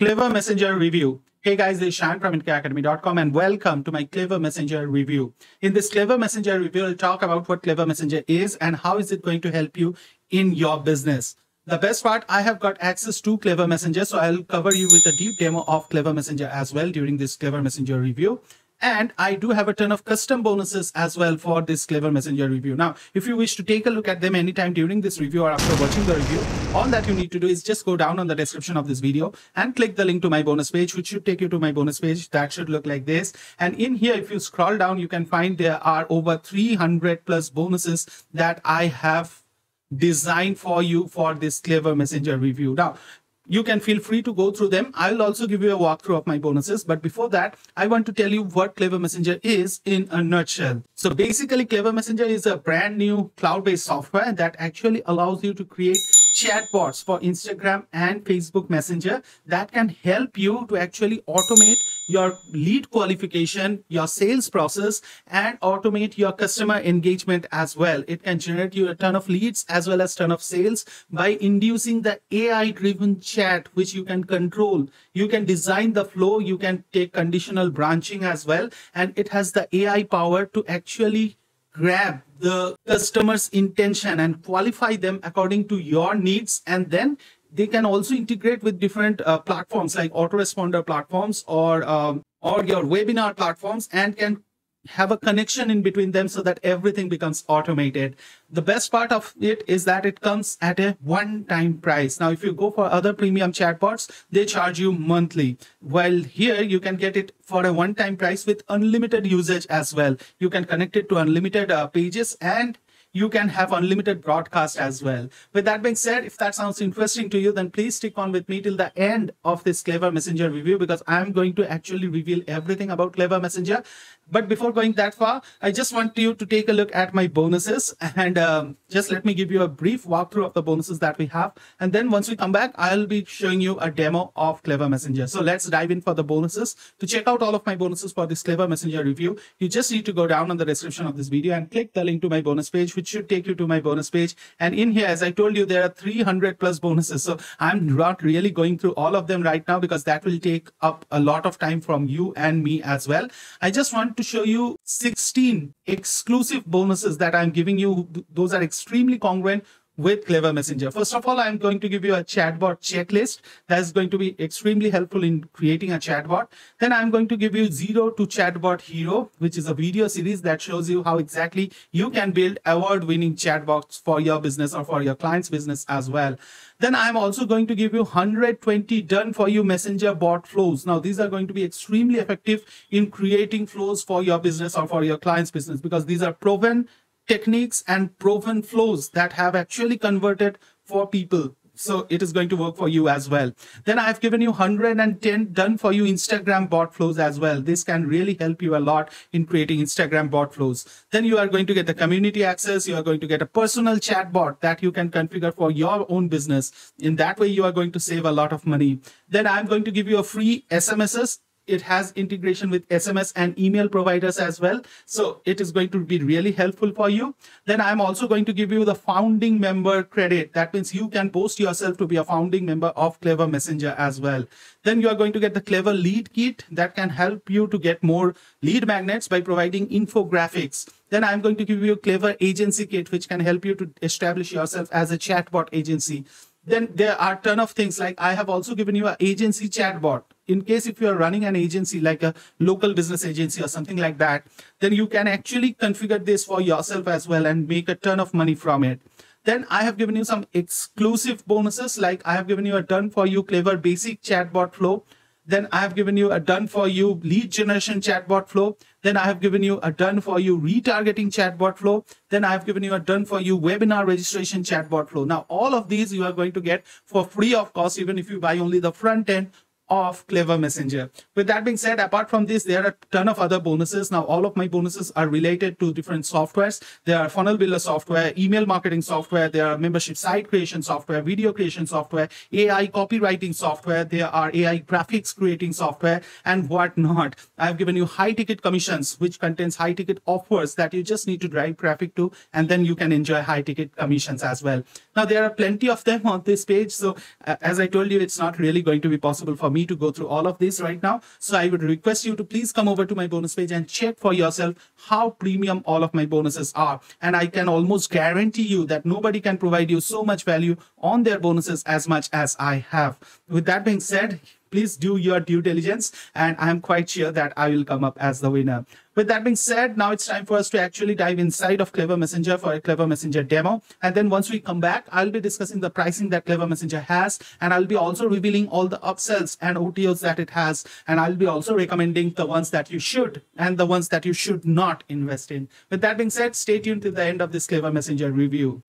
Clever Messenger review. Hey guys, this is Shan from NKRAcademy.com and welcome to my Clever Messenger review. In this Clever Messenger review, I'll talk about what Clever Messenger is and how is it going to help you in your business. The best part, I have got access to Clever Messenger, so I'll cover you with a deep demo of Clever Messenger as well during this Clever Messenger review. And I do have a ton of custom bonuses as well for this Clever Messenger review. Now, if you wish to take a look at them anytime during this review or after watching the review, all that you need to do is just go down on the description of this video and click the link to my bonus page, which should take you to my bonus page. That should look like this. And in here, if you scroll down, you can find there are over 300 plus bonuses that I have designed for you for this clever messenger review now you can feel free to go through them. I'll also give you a walkthrough of my bonuses. But before that, I want to tell you what Clever Messenger is in a nutshell. So basically, Clever Messenger is a brand new cloud-based software that actually allows you to create chatbots for Instagram and Facebook Messenger that can help you to actually automate your lead qualification, your sales process, and automate your customer engagement as well. It can generate you a ton of leads as well as ton of sales by inducing the AI driven chat, which you can control. You can design the flow. You can take conditional branching as well. And it has the AI power to actually grab the customer's intention and qualify them according to your needs and then they can also integrate with different uh, platforms like autoresponder platforms or um, or your webinar platforms and can have a connection in between them so that everything becomes automated. The best part of it is that it comes at a one-time price. Now, if you go for other premium chatbots, they charge you monthly. While here, you can get it for a one-time price with unlimited usage as well. You can connect it to unlimited uh, pages and you can have unlimited broadcast as well. With that being said, if that sounds interesting to you, then please stick on with me till the end of this Clever Messenger review because I'm going to actually reveal everything about Clever Messenger. But before going that far, I just want you to take a look at my bonuses and um, just let me give you a brief walkthrough of the bonuses that we have. And then once we come back, I'll be showing you a demo of Clever Messenger. So let's dive in for the bonuses. To check out all of my bonuses for this Clever Messenger review, you just need to go down on the description of this video and click the link to my bonus page, which should take you to my bonus page. And in here, as I told you, there are 300 plus bonuses. So I'm not really going through all of them right now because that will take up a lot of time from you and me as well. I just want to show you 16 exclusive bonuses that I'm giving you. Those are extremely congruent with Clever Messenger. First of all, I'm going to give you a chatbot checklist that's going to be extremely helpful in creating a chatbot. Then I'm going to give you Zero to Chatbot Hero, which is a video series that shows you how exactly you can build award-winning chatbots for your business or for your client's business as well. Then I'm also going to give you 120 done for you messenger bot flows. Now, these are going to be extremely effective in creating flows for your business or for your client's business because these are proven techniques and proven flows that have actually converted for people. So it is going to work for you as well. Then I've given you 110 done for you Instagram bot flows as well. This can really help you a lot in creating Instagram bot flows. Then you are going to get the community access. You are going to get a personal chat bot that you can configure for your own business. In that way, you are going to save a lot of money. Then I'm going to give you a free SMSs it has integration with SMS and email providers as well. So it is going to be really helpful for you. Then I'm also going to give you the founding member credit. That means you can post yourself to be a founding member of Clever Messenger as well. Then you are going to get the Clever Lead Kit that can help you to get more lead magnets by providing infographics. Then I'm going to give you a Clever Agency Kit, which can help you to establish yourself as a chatbot agency. Then there are a ton of things like I have also given you an agency chatbot. In case if you are running an agency like a local business agency or something like that, then you can actually configure this for yourself as well and make a ton of money from it. Then I have given you some exclusive bonuses like I have given you a done for you clever basic chatbot flow then I have given you a done for you lead generation chatbot flow. Then I have given you a done for you retargeting chatbot flow. Then I have given you a done for you webinar registration chatbot flow. Now, all of these you are going to get for free of cost, even if you buy only the front end of Clever Messenger. With that being said, apart from this, there are a ton of other bonuses. Now, all of my bonuses are related to different softwares. There are funnel builder software, email marketing software, there are membership site creation software, video creation software, AI copywriting software, there are AI graphics creating software, and whatnot. I've given you high ticket commissions, which contains high ticket offers that you just need to drive traffic to, and then you can enjoy high ticket commissions as well. Now, there are plenty of them on this page. So, uh, as I told you, it's not really going to be possible for me me to go through all of this right now. So I would request you to please come over to my bonus page and check for yourself how premium all of my bonuses are. And I can almost guarantee you that nobody can provide you so much value on their bonuses as much as I have. With that being said, please do your due diligence and i'm quite sure that i will come up as the winner. With that being said now it's time for us to actually dive inside of clever messenger for a clever messenger demo. And then once we come back i'll be discussing the pricing that clever messenger has and i'll be also revealing all the upsells and otos that it has and i'll be also recommending the ones that you should and the ones that you should not invest in. With that being said stay tuned to the end of this clever messenger review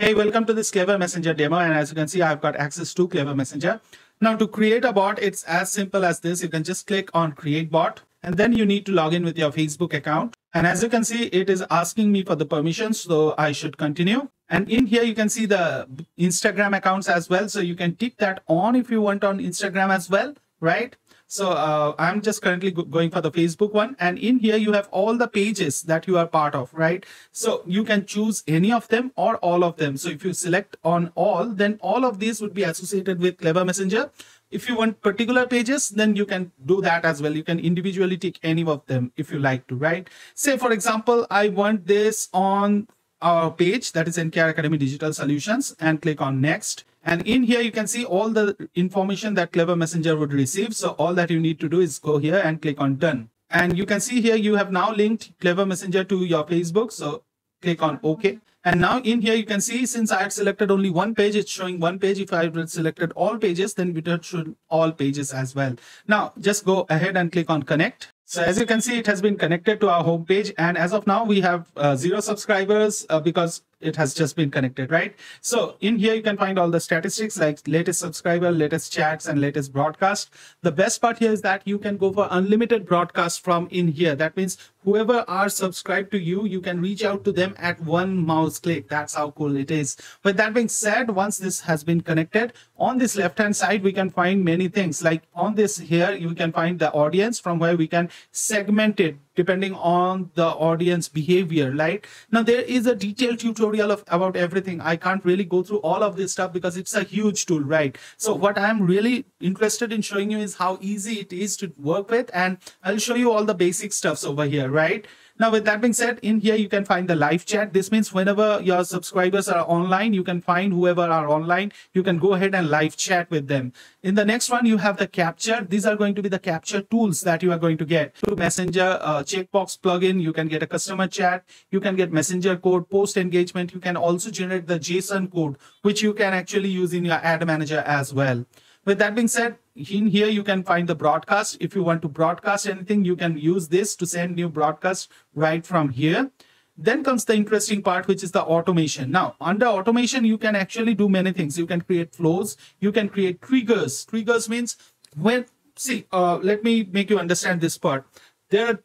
Hey, welcome to this Clever Messenger demo. And as you can see, I've got access to Clever Messenger. Now to create a bot, it's as simple as this. You can just click on create bot and then you need to log in with your Facebook account. And as you can see, it is asking me for the permissions. So I should continue. And in here, you can see the Instagram accounts as well. So you can tick that on if you want on Instagram as well, right? So uh, I'm just currently go going for the Facebook one. And in here, you have all the pages that you are part of, right? So you can choose any of them or all of them. So if you select on all, then all of these would be associated with Clever Messenger. If you want particular pages, then you can do that as well. You can individually take any of them if you like to, right? Say, for example, I want this on our page that is NKR Academy Digital Solutions and click on next. And in here, you can see all the information that Clever Messenger would receive. So all that you need to do is go here and click on done. And you can see here, you have now linked Clever Messenger to your Facebook. So click on OK. And now in here, you can see since I had selected only one page, it's showing one page. If I had selected all pages, then it would show all pages as well. Now just go ahead and click on connect. So as you can see, it has been connected to our homepage. And as of now, we have uh, zero subscribers uh, because it has just been connected, right? So in here, you can find all the statistics like latest subscriber, latest chats, and latest broadcast. The best part here is that you can go for unlimited broadcast from in here. That means whoever are subscribed to you, you can reach out to them at one mouse click. That's how cool it is. With that being said, once this has been connected, on this left-hand side, we can find many things. Like on this here, you can find the audience from where we can segment it depending on the audience behavior, right? Now, there is a detailed tutorial of about everything. I can't really go through all of this stuff because it's a huge tool, right? So what I'm really interested in showing you is how easy it is to work with. And I'll show you all the basic stuffs over here, right? Now, with that being said, in here, you can find the live chat. This means whenever your subscribers are online, you can find whoever are online. You can go ahead and live chat with them. In the next one, you have the capture. These are going to be the capture tools that you are going to get. To Messenger uh, checkbox plugin, you can get a customer chat. You can get Messenger code, post engagement. You can also generate the JSON code, which you can actually use in your ad manager as well. With that being said, in here you can find the broadcast. If you want to broadcast anything, you can use this to send new broadcast right from here. Then comes the interesting part, which is the automation. Now, under automation, you can actually do many things. You can create flows. You can create triggers. Triggers means when, see, uh, let me make you understand this part. There are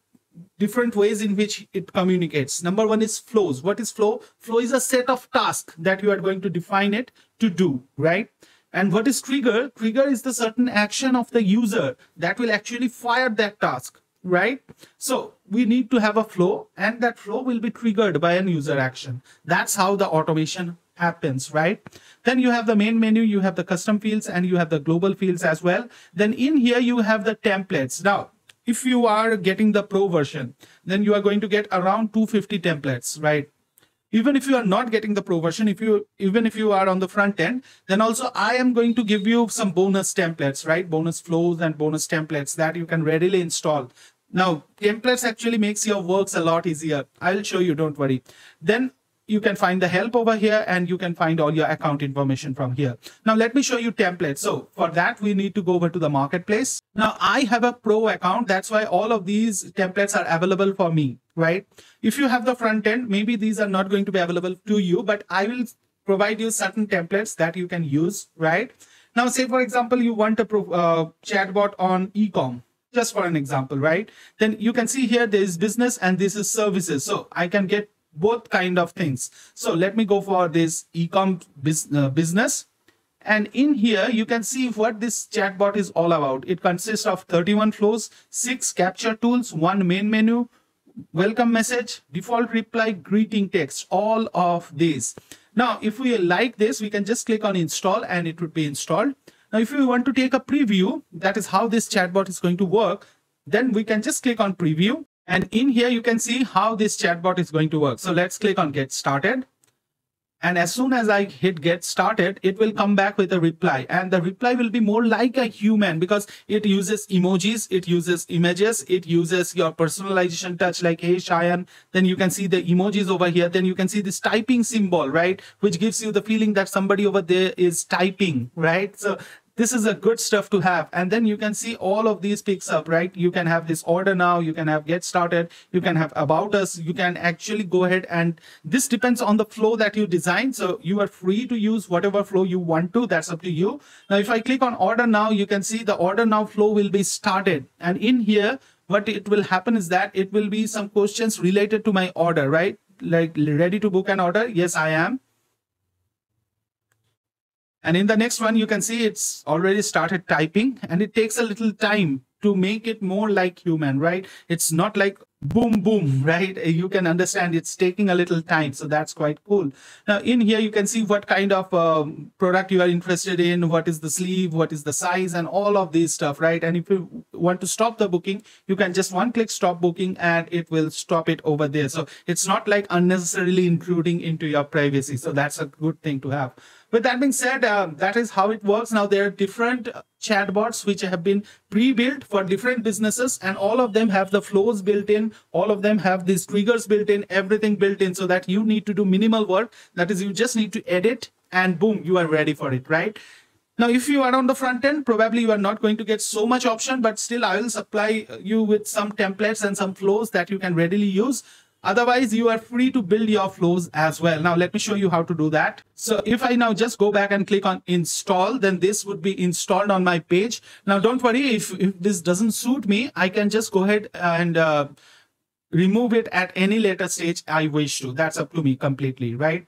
different ways in which it communicates. Number one is flows. What is flow? Flow is a set of tasks that you are going to define it to do, right? And what is trigger? Trigger is the certain action of the user that will actually fire that task, right? So we need to have a flow and that flow will be triggered by an user action. That's how the automation happens, right? Then you have the main menu, you have the custom fields and you have the global fields as well. Then in here, you have the templates. Now, if you are getting the pro version, then you are going to get around 250 templates, right? Even if you are not getting the pro version if you even if you are on the front end then also i am going to give you some bonus templates right? Bonus flows and bonus templates that you can readily install. Now templates actually makes your works a lot easier. I'll show you don't worry. Then you can find the help over here and you can find all your account information from here. Now let me show you templates. So for that, we need to go over to the marketplace. Now I have a pro account. That's why all of these templates are available for me, right? If you have the front end, maybe these are not going to be available to you, but I will provide you certain templates that you can use, right? Now say for example, you want a uh, chatbot on ecom just for an example, right? Then you can see here there is business and this is services. So I can get both kind of things. So let me go for this ecom uh, business. And in here, you can see what this chatbot is all about. It consists of 31 flows, six capture tools, one main menu, welcome message, default reply, greeting text, all of these. Now, if we like this, we can just click on install and it would be installed. Now, if we want to take a preview, that is how this chatbot is going to work, then we can just click on preview. And in here, you can see how this chatbot is going to work. So let's click on get started. And as soon as I hit get started, it will come back with a reply. And the reply will be more like a human because it uses emojis, it uses images, it uses your personalization touch like, hey, Cheyenne. Then you can see the emojis over here. Then you can see this typing symbol, right? Which gives you the feeling that somebody over there is typing, right? So this is a good stuff to have. And then you can see all of these picks up right? You can have this order now. You can have get started. You can have about us. You can actually go ahead and this depends on the flow that you design. So you are free to use whatever flow you want to. That's up to you. Now if i click on order now you can see the order now flow will be started. And in here what it will happen is that it will be some questions related to my order right? Like ready to book an order? Yes i am and in the next one, you can see it's already started typing and it takes a little time to make it more like human, right? It's not like boom, boom, right? You can understand it's taking a little time. So that's quite cool. Now in here, you can see what kind of um, product you are interested in, what is the sleeve, what is the size and all of these stuff, right? And if you want to stop the booking, you can just one click stop booking and it will stop it over there. So it's not like unnecessarily intruding into your privacy. So that's a good thing to have. With that being said, uh, that is how it works. Now, there are different chatbots which have been pre-built for different businesses and all of them have the flows built in. All of them have these triggers built in, everything built in so that you need to do minimal work. That is, you just need to edit and boom, you are ready for it, right? Now, if you are on the front end, probably you are not going to get so much option, but still I will supply you with some templates and some flows that you can readily use. Otherwise, you are free to build your flows as well. Now, let me show you how to do that. So if I now just go back and click on install, then this would be installed on my page. Now, don't worry if, if this doesn't suit me, I can just go ahead and uh, remove it at any later stage I wish to. That's up to me completely, right?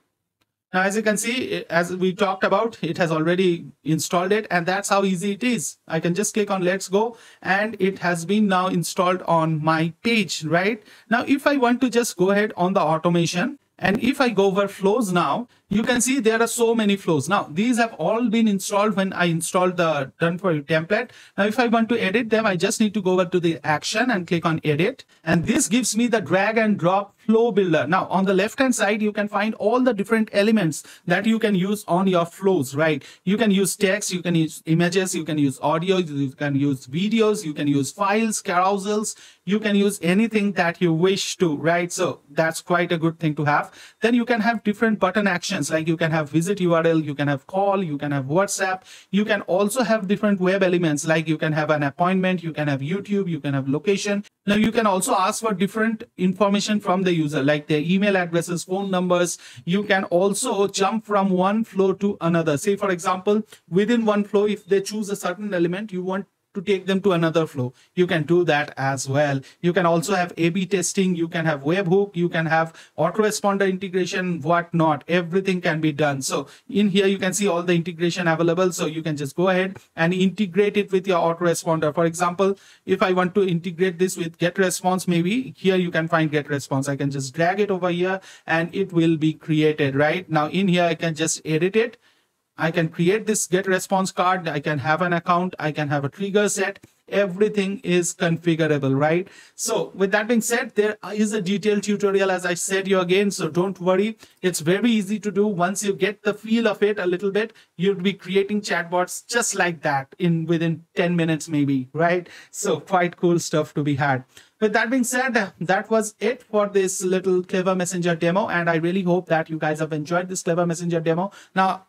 Now, as you can see, as we talked about, it has already installed it and that's how easy it is. I can just click on let's go and it has been now installed on my page, right? Now, if I want to just go ahead on the automation and if I go over flows now, you can see there are so many flows. Now, these have all been installed when I installed the done for you template. Now, if I want to edit them, I just need to go over to the action and click on edit. And this gives me the drag and drop flow builder. Now, on the left hand side, you can find all the different elements that you can use on your flows, right? You can use text, you can use images, you can use audio, you can use videos, you can use files, carousels, you can use anything that you wish to, right? So that's quite a good thing to have. Then you can have different button actions like you can have visit URL, you can have call, you can have WhatsApp. You can also have different web elements like you can have an appointment, you can have YouTube, you can have location. Now you can also ask for different information from the user like their email addresses, phone numbers. You can also jump from one flow to another. Say for example, within one flow, if they choose a certain element, you want to take them to another flow. You can do that as well. You can also have A-B testing. You can have webhook. You can have autoresponder integration, whatnot. Everything can be done. So in here, you can see all the integration available. So you can just go ahead and integrate it with your autoresponder. For example, if I want to integrate this with GetResponse, maybe here you can find GetResponse. I can just drag it over here and it will be created right now in here. I can just edit it I can create this GetResponse card. I can have an account. I can have a trigger set. Everything is configurable, right? So with that being said, there is a detailed tutorial, as I said you again. So don't worry. It's very easy to do. Once you get the feel of it a little bit, you'll be creating chatbots just like that in within 10 minutes, maybe, right? So quite cool stuff to be had. With that being said, that was it for this little Clever Messenger demo. And I really hope that you guys have enjoyed this Clever Messenger demo. Now,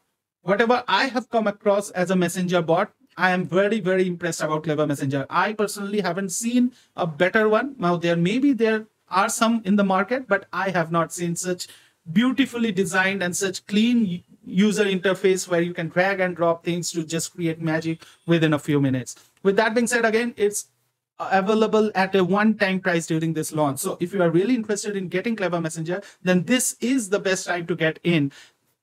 whatever I have come across as a messenger bot, I am very, very impressed about Clever Messenger. I personally haven't seen a better one. Now, there maybe there are some in the market, but I have not seen such beautifully designed and such clean user interface where you can drag and drop things to just create magic within a few minutes. With that being said, again, it's available at a one-time price during this launch. So if you are really interested in getting Clever Messenger, then this is the best time to get in.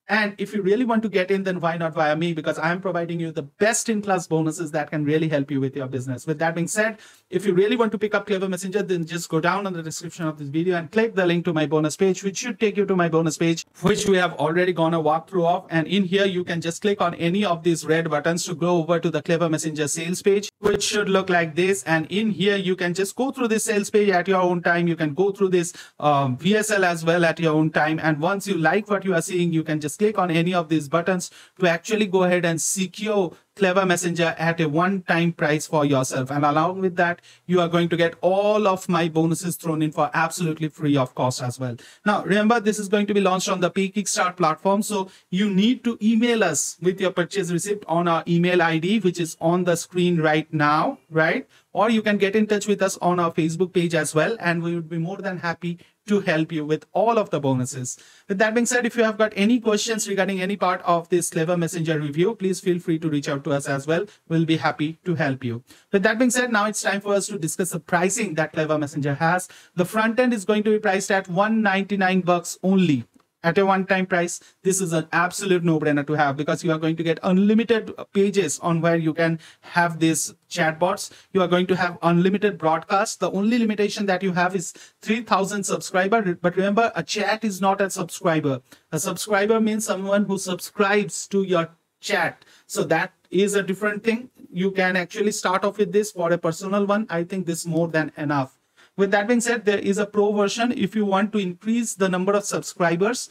And if you really want to get in, then why not via me? Because I'm providing you the best in class bonuses that can really help you with your business. With that being said, if you really want to pick up Clever Messenger, then just go down on the description of this video and click the link to my bonus page, which should take you to my bonus page, which we have already gone a walkthrough of. And in here, you can just click on any of these red buttons to go over to the Clever Messenger sales page, which should look like this. And in here, you can just go through this sales page at your own time. You can go through this um, VSL as well at your own time. And once you like what you are seeing, you can just click on any of these buttons to actually go ahead and secure Clever Messenger at a one-time price for yourself. And along with that, you are going to get all of my bonuses thrown in for absolutely free of cost as well. Now, remember, this is going to be launched on the Kickstart platform. So you need to email us with your purchase receipt on our email ID, which is on the screen right now, right? Or you can get in touch with us on our Facebook page as well. And we would be more than happy to help you with all of the bonuses. With that being said, if you have got any questions regarding any part of this Clever Messenger review, please feel free to reach out to us as well. We'll be happy to help you. With that being said, now it's time for us to discuss the pricing that Clever Messenger has. The front end is going to be priced at 199 bucks only at a one-time price this is an absolute no-brainer to have because you are going to get unlimited pages on where you can have these chatbots. You are going to have unlimited broadcasts. The only limitation that you have is 3000 subscriber but remember a chat is not a subscriber. A subscriber means someone who subscribes to your chat. So that is a different thing. You can actually start off with this for a personal one. I think this more than enough with that being said, there is a pro version if you want to increase the number of subscribers.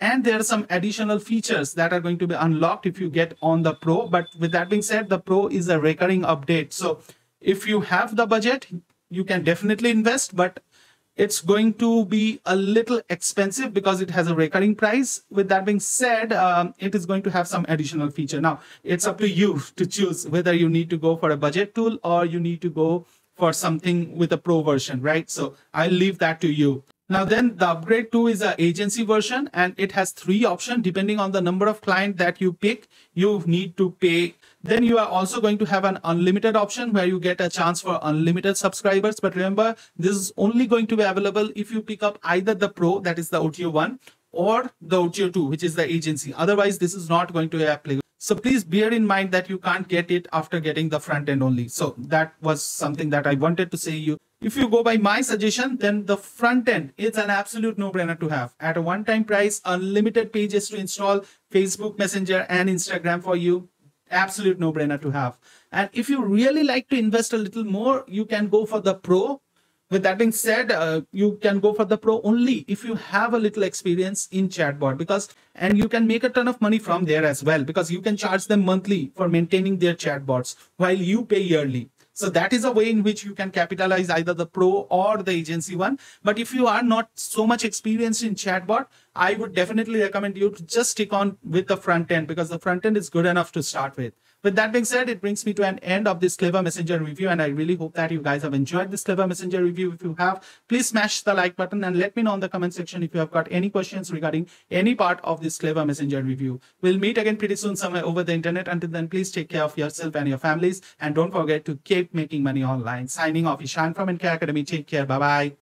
And there are some additional features that are going to be unlocked if you get on the pro. But with that being said, the pro is a recurring update. So if you have the budget, you can definitely invest, but it's going to be a little expensive because it has a recurring price. With that being said, um, it is going to have some additional feature. Now, it's up to you to choose whether you need to go for a budget tool or you need to go for something with a pro version, right? So I'll leave that to you. Now then the upgrade 2 is an agency version and it has three options depending on the number of client that you pick, you need to pay. Then you are also going to have an unlimited option where you get a chance for unlimited subscribers. But remember, this is only going to be available if you pick up either the pro, that is the OTO 1 or the OTO 2, which is the agency. Otherwise, this is not going to be applicable. So please bear in mind that you can't get it after getting the front end only. So that was something that I wanted to say you. If you go by my suggestion, then the front end is an absolute no-brainer to have. At a one-time price, unlimited pages to install Facebook Messenger and Instagram for you. Absolute no-brainer to have. And if you really like to invest a little more, you can go for the Pro with that being said, uh, you can go for the pro only if you have a little experience in chatbot because, and you can make a ton of money from there as well because you can charge them monthly for maintaining their chatbots while you pay yearly. So that is a way in which you can capitalize either the pro or the agency one. But if you are not so much experienced in chatbot, I would definitely recommend you to just stick on with the front end because the front end is good enough to start with. With that being said, it brings me to an end of this Clever Messenger review. And I really hope that you guys have enjoyed this Clever Messenger review. If you have, please smash the like button and let me know in the comment section if you have got any questions regarding any part of this Clever Messenger review. We'll meet again pretty soon somewhere over the internet. Until then, please take care of yourself and your families. And don't forget to keep making money online. Signing off, Ishan from NKR Academy. Take care. Bye-bye.